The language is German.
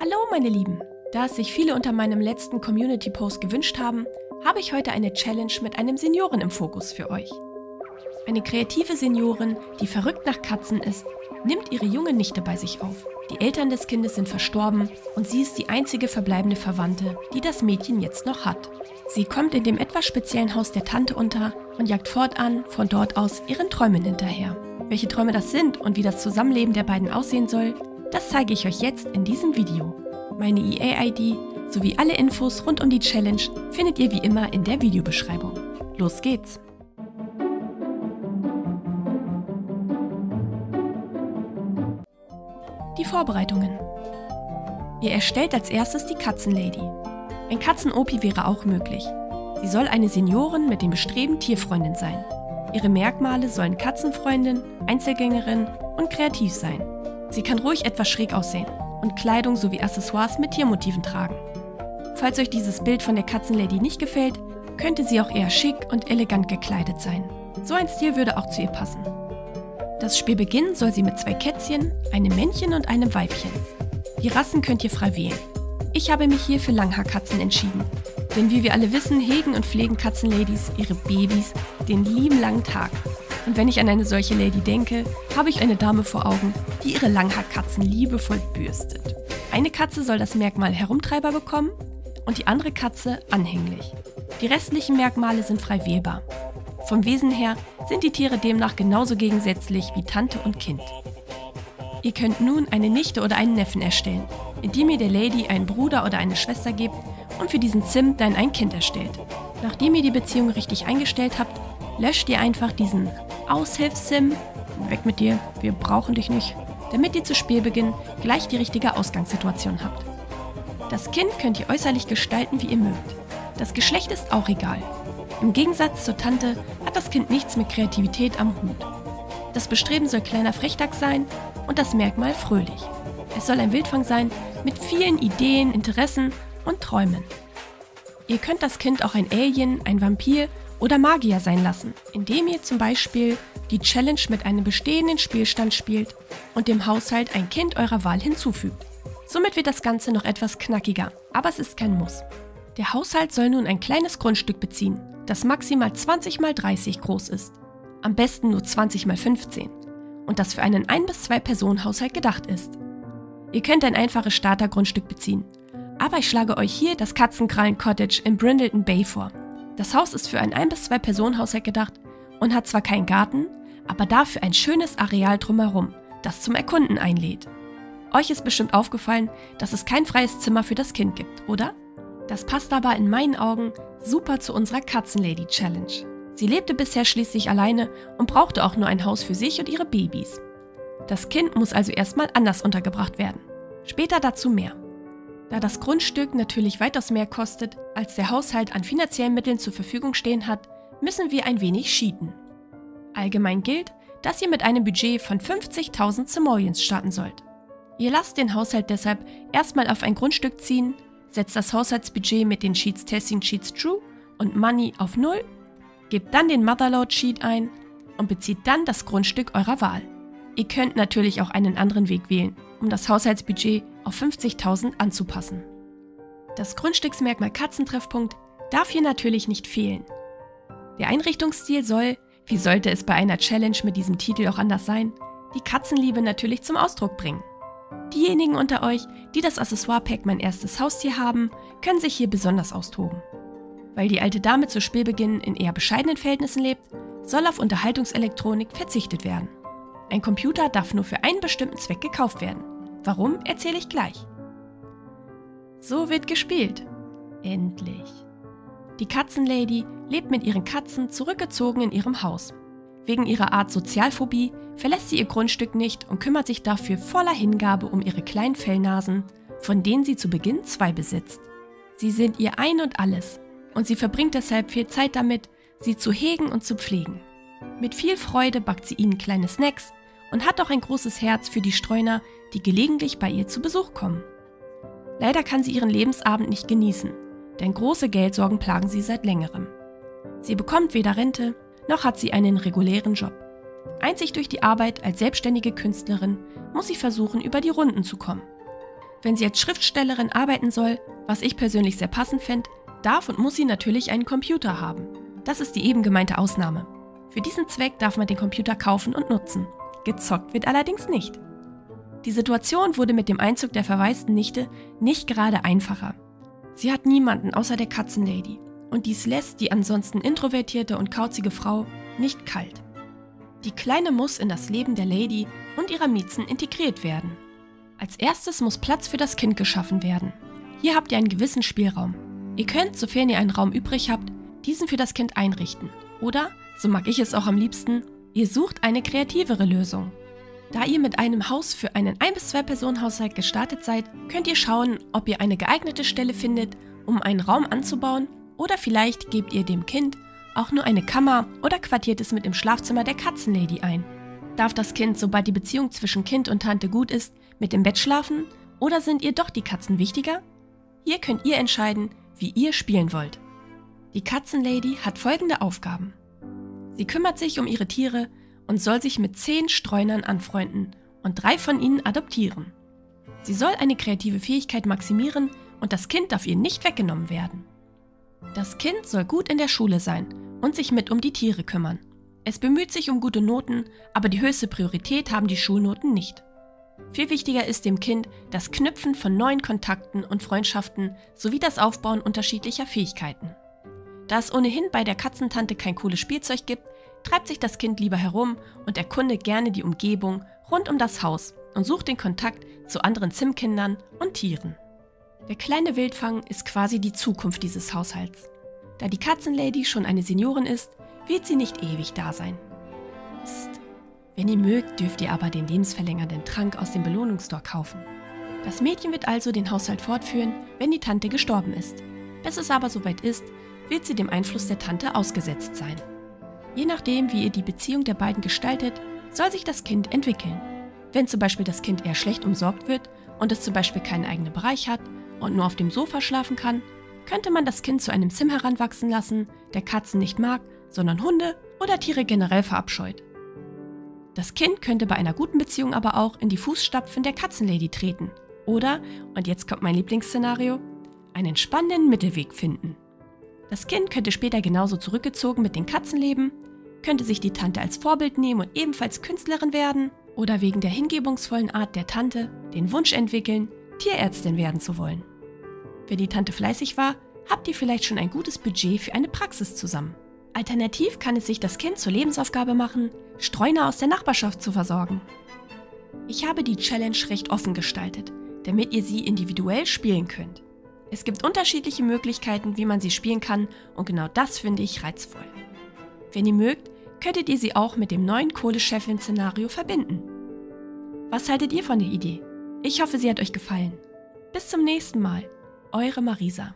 Hallo meine Lieben! Da es sich viele unter meinem letzten Community-Post gewünscht haben, habe ich heute eine Challenge mit einem Senioren im Fokus für euch. Eine kreative Seniorin, die verrückt nach Katzen ist, nimmt ihre junge Nichte bei sich auf. Die Eltern des Kindes sind verstorben und sie ist die einzige verbleibende Verwandte, die das Mädchen jetzt noch hat. Sie kommt in dem etwas speziellen Haus der Tante unter und jagt fortan von dort aus ihren Träumen hinterher. Welche Träume das sind und wie das Zusammenleben der beiden aussehen soll, das zeige ich euch jetzt in diesem Video. Meine EA-ID sowie alle Infos rund um die Challenge findet ihr wie immer in der Videobeschreibung. Los geht's! Die Vorbereitungen. Ihr erstellt als erstes die Katzenlady. Ein Katzenopi wäre auch möglich. Sie soll eine Seniorin mit dem Bestreben Tierfreundin sein. Ihre Merkmale sollen Katzenfreundin, Einzelgängerin und kreativ sein. Sie kann ruhig etwas schräg aussehen und Kleidung sowie Accessoires mit Tiermotiven tragen. Falls euch dieses Bild von der Katzenlady nicht gefällt, könnte sie auch eher schick und elegant gekleidet sein. So ein Stil würde auch zu ihr passen. Das Spielbeginn soll sie mit zwei Kätzchen, einem Männchen und einem Weibchen. Die Rassen könnt ihr frei wählen. Ich habe mich hier für Langhaarkatzen entschieden. Denn wie wir alle wissen, hegen und pflegen Katzenladies ihre Babys den lieben langen Tag. Und wenn ich an eine solche Lady denke, habe ich eine Dame vor Augen, die ihre Langhaarkatzen liebevoll bürstet. Eine Katze soll das Merkmal Herumtreiber bekommen und die andere Katze anhänglich. Die restlichen Merkmale sind frei wählbar. Vom Wesen her sind die Tiere demnach genauso gegensätzlich wie Tante und Kind. Ihr könnt nun eine Nichte oder einen Neffen erstellen, indem ihr der Lady einen Bruder oder eine Schwester gebt und für diesen Sim dann ein Kind erstellt. Nachdem ihr die Beziehung richtig eingestellt habt, löscht ihr einfach diesen Aushilfs-Sim, weg mit dir, wir brauchen dich nicht, damit ihr zu Spielbeginn gleich die richtige Ausgangssituation habt. Das Kind könnt ihr äußerlich gestalten, wie ihr mögt. Das Geschlecht ist auch egal. Im Gegensatz zur Tante hat das Kind nichts mit Kreativität am Hut. Das Bestreben soll kleiner Frechdachs sein und das Merkmal fröhlich. Es soll ein Wildfang sein mit vielen Ideen, Interessen und Träumen. Ihr könnt das Kind auch ein Alien, ein Vampir oder Magier sein lassen, indem ihr zum Beispiel die Challenge mit einem bestehenden Spielstand spielt und dem Haushalt ein Kind eurer Wahl hinzufügt. Somit wird das Ganze noch etwas knackiger, aber es ist kein Muss. Der Haushalt soll nun ein kleines Grundstück beziehen, das maximal 20 x 30 groß ist. Am besten nur 20 x 15 und das für einen 1- bis 2-Personen-Haushalt gedacht ist. Ihr könnt ein einfaches Startergrundstück beziehen, aber ich schlage euch hier das Katzenkrallen Cottage in Brindleton Bay vor. Das Haus ist für ein 1- bis 2-Personen-Haushalt gedacht und hat zwar keinen Garten, aber dafür ein schönes Areal drumherum, das zum Erkunden einlädt. Euch ist bestimmt aufgefallen, dass es kein freies Zimmer für das Kind gibt, oder? Das passt aber in meinen Augen super zu unserer Katzenlady Challenge. Sie lebte bisher schließlich alleine und brauchte auch nur ein Haus für sich und ihre Babys. Das Kind muss also erstmal anders untergebracht werden. Später dazu mehr. Da das Grundstück natürlich weitaus mehr kostet, als der Haushalt an finanziellen Mitteln zur Verfügung stehen hat, müssen wir ein wenig cheaten. Allgemein gilt, dass ihr mit einem Budget von 50.000 Simoleons starten sollt. Ihr lasst den Haushalt deshalb erstmal auf ein Grundstück ziehen, setzt das Haushaltsbudget mit den Sheets Testing Sheets True und Money auf 0 Gebt dann den Motherload Sheet ein und bezieht dann das Grundstück eurer Wahl. Ihr könnt natürlich auch einen anderen Weg wählen, um das Haushaltsbudget auf 50.000 anzupassen. Das Grundstücksmerkmal Katzentreffpunkt darf hier natürlich nicht fehlen. Der Einrichtungsstil soll, wie sollte es bei einer Challenge mit diesem Titel auch anders sein, die Katzenliebe natürlich zum Ausdruck bringen. Diejenigen unter euch, die das Accessoire-Pack Mein erstes Haustier haben, können sich hier besonders austoben. Weil die alte Dame zu Spielbeginn in eher bescheidenen Verhältnissen lebt, soll auf Unterhaltungselektronik verzichtet werden. Ein Computer darf nur für einen bestimmten Zweck gekauft werden. Warum, erzähle ich gleich. So wird gespielt. Endlich. Die Katzenlady lebt mit ihren Katzen zurückgezogen in ihrem Haus. Wegen ihrer Art Sozialphobie verlässt sie ihr Grundstück nicht und kümmert sich dafür voller Hingabe um ihre kleinen Fellnasen, von denen sie zu Beginn zwei besitzt. Sie sind ihr Ein und alles und sie verbringt deshalb viel Zeit damit, sie zu hegen und zu pflegen. Mit viel Freude backt sie ihnen kleine Snacks und hat auch ein großes Herz für die Streuner, die gelegentlich bei ihr zu Besuch kommen. Leider kann sie ihren Lebensabend nicht genießen, denn große Geldsorgen plagen sie seit längerem. Sie bekommt weder Rente, noch hat sie einen regulären Job. Einzig durch die Arbeit als selbstständige Künstlerin muss sie versuchen, über die Runden zu kommen. Wenn sie als Schriftstellerin arbeiten soll, was ich persönlich sehr passend finde, darf und muss sie natürlich einen Computer haben. Das ist die eben gemeinte Ausnahme. Für diesen Zweck darf man den Computer kaufen und nutzen. Gezockt wird allerdings nicht. Die Situation wurde mit dem Einzug der verwaisten Nichte nicht gerade einfacher. Sie hat niemanden außer der Katzenlady und dies lässt die ansonsten introvertierte und kauzige Frau nicht kalt. Die Kleine muss in das Leben der Lady und ihrer Miezen integriert werden. Als erstes muss Platz für das Kind geschaffen werden. Hier habt ihr einen gewissen Spielraum. Ihr könnt, sofern ihr einen Raum übrig habt, diesen für das Kind einrichten. Oder, so mag ich es auch am liebsten, ihr sucht eine kreativere Lösung. Da ihr mit einem Haus für einen 1- bis 2-Personen-Haushalt gestartet seid, könnt ihr schauen, ob ihr eine geeignete Stelle findet, um einen Raum anzubauen oder vielleicht gebt ihr dem Kind auch nur eine Kammer oder quartiert es mit im Schlafzimmer der Katzenlady ein. Darf das Kind, sobald die Beziehung zwischen Kind und Tante gut ist, mit im Bett schlafen oder sind ihr doch die Katzen wichtiger? Hier könnt ihr entscheiden, wie ihr spielen wollt. Die Katzenlady hat folgende Aufgaben. Sie kümmert sich um ihre Tiere und soll sich mit zehn Streunern anfreunden und drei von ihnen adoptieren. Sie soll eine kreative Fähigkeit maximieren und das Kind darf ihr nicht weggenommen werden. Das Kind soll gut in der Schule sein und sich mit um die Tiere kümmern. Es bemüht sich um gute Noten, aber die höchste Priorität haben die Schulnoten nicht. Viel wichtiger ist dem Kind das Knüpfen von neuen Kontakten und Freundschaften sowie das Aufbauen unterschiedlicher Fähigkeiten. Da es ohnehin bei der Katzentante kein cooles Spielzeug gibt, treibt sich das Kind lieber herum und erkundet gerne die Umgebung rund um das Haus und sucht den Kontakt zu anderen Zimtkindern und Tieren. Der kleine Wildfang ist quasi die Zukunft dieses Haushalts. Da die Katzenlady schon eine Seniorin ist, wird sie nicht ewig da sein. Psst. Wenn ihr mögt, dürft ihr aber den lebensverlängernden Trank aus dem Belohnungsstore kaufen. Das Mädchen wird also den Haushalt fortführen, wenn die Tante gestorben ist. Bis es aber soweit ist, wird sie dem Einfluss der Tante ausgesetzt sein. Je nachdem, wie ihr die Beziehung der beiden gestaltet, soll sich das Kind entwickeln. Wenn zum Beispiel das Kind eher schlecht umsorgt wird und es zum Beispiel keinen eigenen Bereich hat, und nur auf dem Sofa schlafen kann, könnte man das Kind zu einem Sim heranwachsen lassen, der Katzen nicht mag, sondern Hunde oder Tiere generell verabscheut. Das Kind könnte bei einer guten Beziehung aber auch in die Fußstapfen der Katzenlady treten oder, und jetzt kommt mein Lieblingsszenario, einen spannenden Mittelweg finden. Das Kind könnte später genauso zurückgezogen mit den Katzen leben, könnte sich die Tante als Vorbild nehmen und ebenfalls Künstlerin werden oder wegen der hingebungsvollen Art der Tante den Wunsch entwickeln, Tierärztin werden zu wollen. Wenn die Tante fleißig war, habt ihr vielleicht schon ein gutes Budget für eine Praxis zusammen. Alternativ kann es sich das Kind zur Lebensaufgabe machen, Streuner aus der Nachbarschaft zu versorgen. Ich habe die Challenge recht offen gestaltet, damit ihr sie individuell spielen könnt. Es gibt unterschiedliche Möglichkeiten, wie man sie spielen kann und genau das finde ich reizvoll. Wenn ihr mögt, könntet ihr sie auch mit dem neuen Kohleschefin-Szenario verbinden. Was haltet ihr von der Idee? Ich hoffe, sie hat euch gefallen. Bis zum nächsten Mal. Eure Marisa.